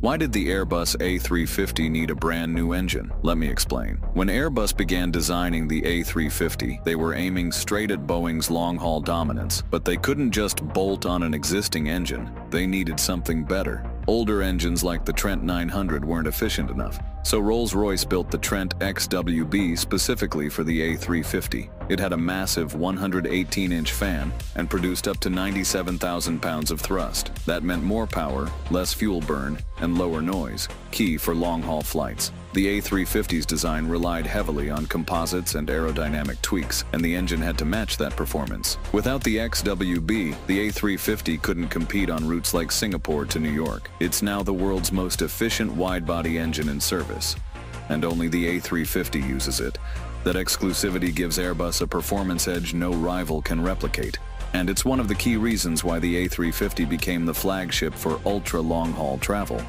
Why did the Airbus A350 need a brand new engine? Let me explain. When Airbus began designing the A350, they were aiming straight at Boeing's long-haul dominance, but they couldn't just bolt on an existing engine. They needed something better. Older engines like the Trent 900 weren't efficient enough, so Rolls-Royce built the Trent XWB specifically for the A350. It had a massive 118-inch fan and produced up to 97,000 pounds of thrust. That meant more power, less fuel burn, and lower noise, key for long-haul flights. The A350's design relied heavily on composites and aerodynamic tweaks, and the engine had to match that performance. Without the XWB, the A350 couldn't compete on routes like Singapore to New York. It's now the world's most efficient wide-body engine in service, and only the A350 uses it. That exclusivity gives Airbus a performance edge no rival can replicate. And it's one of the key reasons why the A350 became the flagship for ultra long-haul travel.